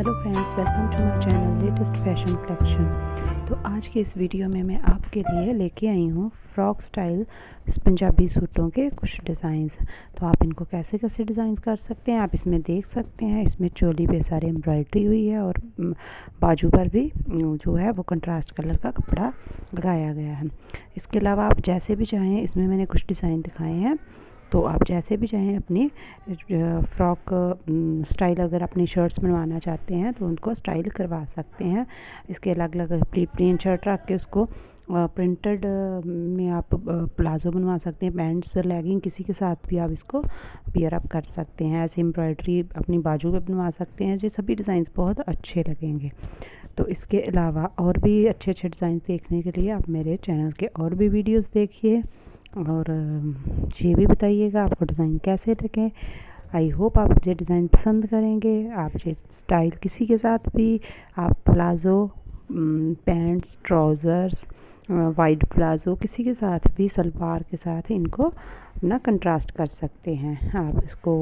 Hello friends welcome to my channel latest fashion collection तो आज की इस वीडियो में मैं आपके लिए लेके आई हूँ फ्रॉक स्टाइल पंजाबी सूटों के कुछ डिज़ाइंस तो आप इनको कैसे कैसे डिज़ाइन कर सकते हैं? आप इसमें देख सकते हैं, इसमें चोली पे सारे एम्ब्रॉयडरी हुई है और बाजू पर भी जो है वो कंट्रास्ट कलर का कपड़ा लगाया गया है. इसके अलावा आप जैसे भी चाहें, इसमें मैंने कुछ डिज़ाइन दिखाए हैं. तो आप जैसे भी चाहें अपनी फ्रॉक स्टाइल अगर अपनी शर्ट्स बनवाना चाहते हैं तो उनको स्टाइल करवा सकते हैं। इसके अलग अलग प्लेन शर्ट रख के उसको प्रिंटेड में आप प्लाज़ो बनवा सकते हैं। पैंट्स, लेगिंग किसी के साथ भी आप इसको पियर अप कर सकते हैं। ऐसे एम्ब्रॉयडरी अपनी बाजू पे बनवा सकते हैं। ये सभी डिज़ाइन बहुत अच्छे लगेंगे। तो इसके अलावा और भी अच्छे अच्छे डिज़ाइन देखने के लिए आप मेरे चैनल के और भी वीडियोस देखिए। और ये भी बताइएगा आपको डिज़ाइन कैसे लगे आई होप आप ये डिज़ाइन पसंद करेंगे। आप ये स्टाइल किसी के साथ भी, आप palazzo pants, trousers wide palazzo किसी के साथ भी, सलवार के साथ इनको अपना कंट्रास्ट कर सकते हैं। आप इसको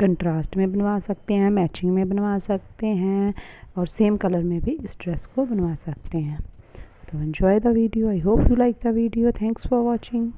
कंट्रास्ट में बनवा सकते हैं, मैचिंग में बनवा सकते हैं और सेम कलर में भी इस ड्रेस को बनवा सकते हैं। So enjoy the video. I hope you like the video. Thanks for watching